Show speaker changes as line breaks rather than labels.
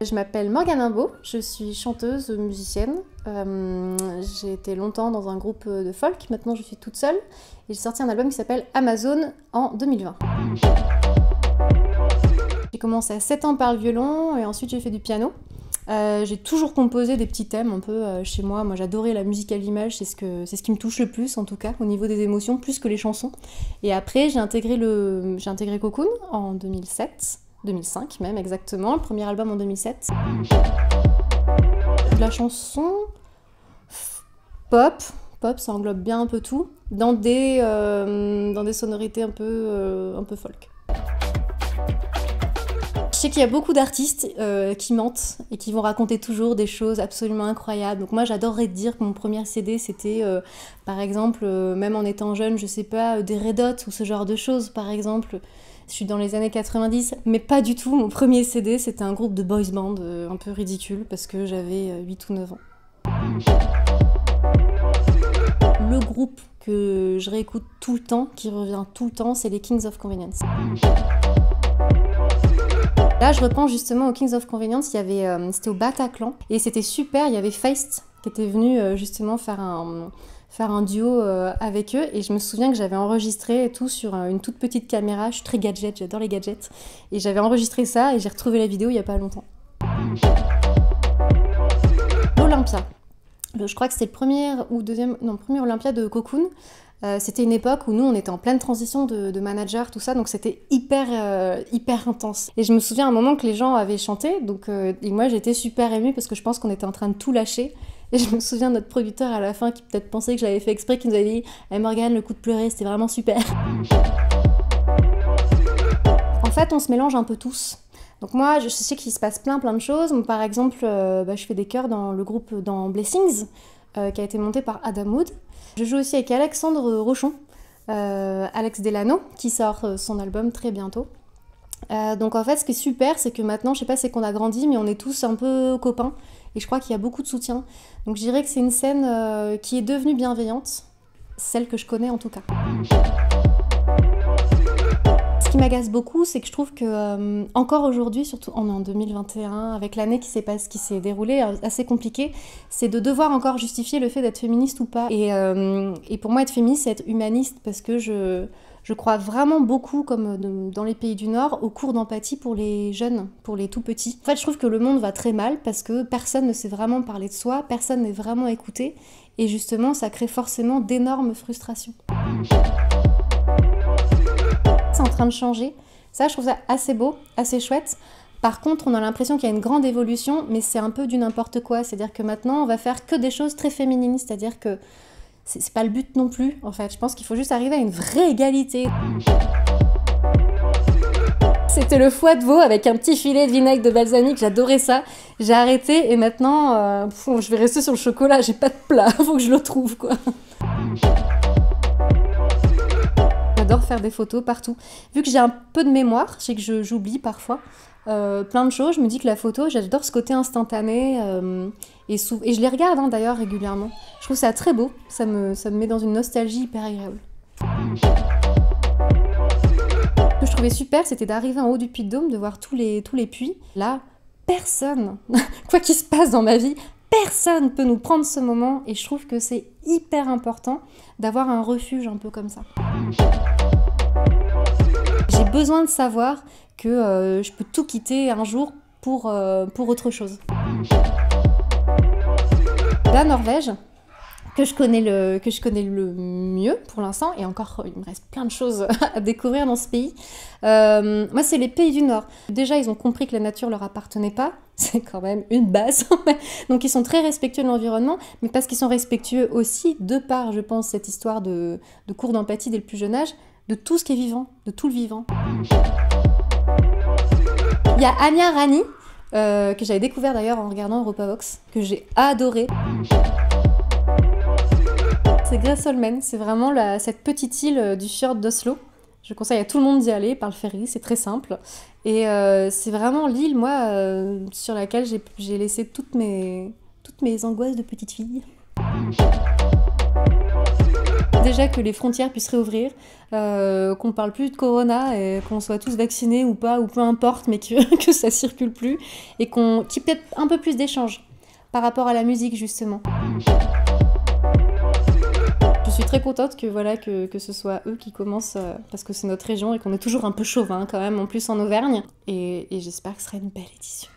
Je m'appelle Morgane Imbeau, je suis chanteuse, musicienne. Euh, j'ai été longtemps dans un groupe de folk, maintenant je suis toute seule. Et j'ai sorti un album qui s'appelle Amazon en 2020. J'ai commencé à 7 ans par le violon et ensuite j'ai fait du piano. Euh, j'ai toujours composé des petits thèmes un peu euh, chez moi. Moi, j'adorais la musique à l'image, c'est ce, ce qui me touche le plus, en tout cas, au niveau des émotions, plus que les chansons. Et après, j'ai intégré, le, j'ai intégré Cocoon en 2007, 2005 même exactement, le premier album en 2007. La chanson pop, pop, ça englobe bien un peu tout, dans des, euh, dans des sonorités un peu, un peu folk. Je sais qu'il y a beaucoup d'artistes euh, qui mentent et qui vont raconter toujours des choses absolument incroyables. Donc moi j'adorerais dire que mon premier CD c'était euh, par exemple, euh, même en étant jeune, je sais pas, des Red Hot ou ce genre de choses par exemple. Je suis dans les années 90, mais pas du tout. Mon premier CD c'était un groupe de boys band un peu ridicule parce que j'avais 8 ou 9 ans. Le groupe que je réécoute tout le temps, qui revient tout le temps, c'est les Kings of Convenience. Là, je reprends justement au Kings of Convenience, euh, c'était au Bataclan, et c'était super, il y avait Feist qui était venu euh, justement faire un, faire un duo euh, avec eux, et je me souviens que j'avais enregistré tout sur une toute petite caméra, je suis très gadget, j'adore les gadgets, et j'avais enregistré ça, et j'ai retrouvé la vidéo il n'y a pas longtemps. L'Olympia. Je crois que c'était le premier ou deuxième, non, premier Olympia de Cocoon. Euh, c'était une époque où nous, on était en pleine transition de, manager, tout ça, donc c'était hyper, euh, hyper intense. Et je me souviens à un moment que les gens avaient chanté, donc euh, et moi j'étais super émue parce que je pense qu'on était en train de tout lâcher. Et je me souviens de notre producteur à la fin qui peut-être pensait que je l'avais fait exprès, qui nous avait dit hey Morgane, le coup de pleurer, c'était vraiment super. en fait, on se mélange un peu tous. Donc moi, je sais qu'il se passe plein plein de choses. Par exemple, bah, je fais des chœurs dans le groupe dans Blessings, qui a été monté par Adam Wood. Je joue aussi avec Alexandre Rochon, euh, Alex Delano, qui sort euh, son album très bientôt. Euh, donc en fait, ce qui est super, c'est que maintenant, je sais pas, c'est qu'on a grandi, mais on est tous un peu copains. Et je crois qu'il y a beaucoup de soutien. Donc je dirais que c'est une scène qui est devenue bienveillante, celle que je connais en tout cas qui m'agace beaucoup, c'est que je trouve que euh, encore aujourd'hui, surtout en 2021, avec l'année qui s'est qui s'est déroulée euh, assez compliquée, c'est de devoir encore justifier le fait d'être féministe ou pas. Et, euh, et, pour moi, être féministe, c'est être humaniste parce que je je crois vraiment beaucoup, comme dans les pays du Nord, au cours d'empathie pour les jeunes, pour les tout petits. En fait, je trouve que le monde va très mal parce que personne ne sait vraiment parler de soi, personne n'est vraiment écouté, et justement, ça crée forcément d'énormes frustrations c'est en train de changer. Ça, je trouve ça assez beau, assez chouette. Par contre, on a l'impression qu'il y a une grande évolution, mais c'est un peu du n'importe quoi. C'est-à-dire que maintenant, on va faire que des choses très féminines. C'est-à-dire que c'est pas le but non plus, en fait. Je pense qu'il faut juste arriver à une vraie égalité. C'était le foie de veau avec un petit filet de vinaigre de balsamique, j'adorais ça. J'ai arrêté et maintenant, euh, je vais rester sur le chocolat, j'ai pas de plat, faut que je le trouve quoi. J'adore faire des photos partout. Vu que j'ai un peu de mémoire, je sais que j'oublie parfois euh, plein de choses, je me dis que la photo, j'adore ce côté instantané. Euh, et, je les regarde hein, d'ailleurs régulièrement. Je trouve ça très beau, ça me, ça me met dans une nostalgie hyper agréable. Ce que je trouvais super, c'était d'arriver en haut du Puy de Dôme, de voir tous les, tous les puits. Là, personne, quoi qu'il se passe dans ma vie, personne peut nous prendre ce moment et je trouve que c'est hyper important d'avoir un refuge un peu comme ça. Besoin de savoir que euh, je peux tout quitter un jour pour, euh, pour autre chose. La Norvège, que je connais le, que je connais le mieux pour l'instant, et encore, il me reste plein de choses à découvrir dans ce pays. Euh, moi, c'est les pays du Nord. Déjà, ils ont compris que la nature leur appartenait pas. C'est quand même une base. Donc, ils sont très respectueux de l'environnement, mais parce qu'ils sont respectueux aussi, de par, je pense, cette histoire de, de cours d'empathie dès le plus jeune âge, de tout ce qui est vivant, de tout le vivant. Il y a Anya Rani, euh, que j'avais découvert d'ailleurs en regardant Europa Vox, que j'ai adoré. C'est Gressolmen, c'est vraiment cette petite île euh, du fjord d'Oslo. Je conseille à tout le monde d'y aller par le ferry, c'est très simple. Et euh, c'est vraiment l'île, moi, sur laquelle j'ai laissé toutes mes, toutes mes angoisses de petite fille. Déjà que les frontières puissent réouvrir, euh, qu'on parle plus de corona et qu'on soit tous vaccinés ou pas, ou peu importe, mais que, ça circule plus, et qu'on qu'il ait peut-être un peu plus d'échanges par rapport à la musique justement. Je suis très contente que voilà que, ce soit eux qui commencent euh, parce que c'est notre région et qu'on est toujours un peu chauvin quand même en plus en Auvergne et j'espère que ce sera une belle édition.